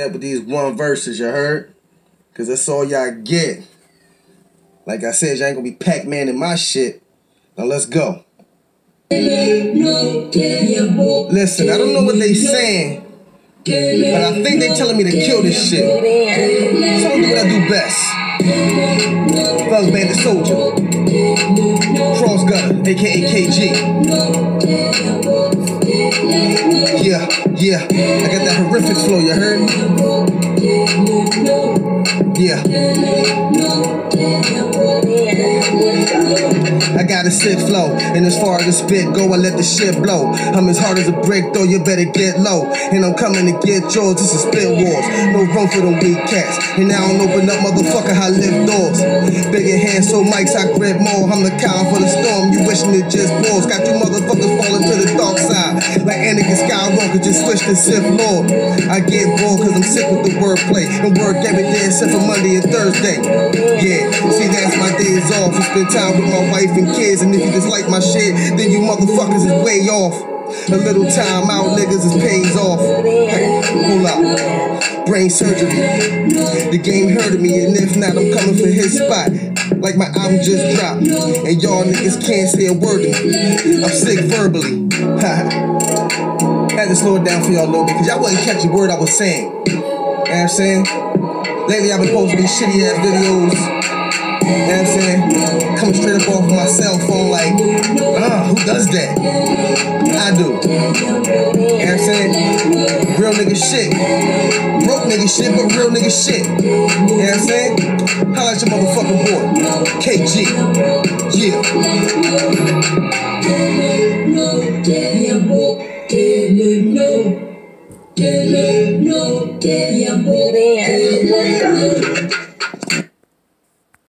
up with these one verses, you heard? Cause that's all y'all get. Like I said, y'all ain't gonna be Pac-Man in my shit. Now let's go. Listen, I don't know what they saying, but I think they telling me to kill this shit. So I'm do what I do best. Thugs Bandit Soldier. Cross Gutter, aka KG. Yeah, yeah. I got that horrific flow, you heard? Yeah. I got a sick flow, and as far as the spit go, I let the shit blow. I'm as hard as a brick, though, you better get low. And I'm coming to get yours, this is spit wars. No room for them weak cats. And I don't open up, motherfucker, I lift doors. Bigger hands, so mics, I grip more. I'm the cow for the storm, you wishing it just pours. Got you motherfuckers Skywalker, just switch to Sith Lord. I get bored cause I'm sick with the wordplay. And work every day except for Monday and Thursday. Yeah, see, that's my days off. I spend time with my wife and kids. And if you dislike my shit, then you motherfuckers is way off. A little time out, niggas is pays off. Hey, hold up. Brain surgery. The game heard me, and if not, I'm coming for his spot. Like my album just dropped. And y'all niggas can't say a word to me. I'm sick verbally. I had to slow it down for y'all a little bit, because y'all wasn't catching word I was saying. You know what I'm saying? Lately, I've been posting these shitty ass videos. You know what I'm saying? Coming straight up off my cell phone, like, ah, who does that? I do. You know what I'm saying? Real nigga shit. Broke nigga shit, but real nigga shit. You know what I'm saying? Holla at your motherfucking boy. KG. Yeah. No, que mi amor,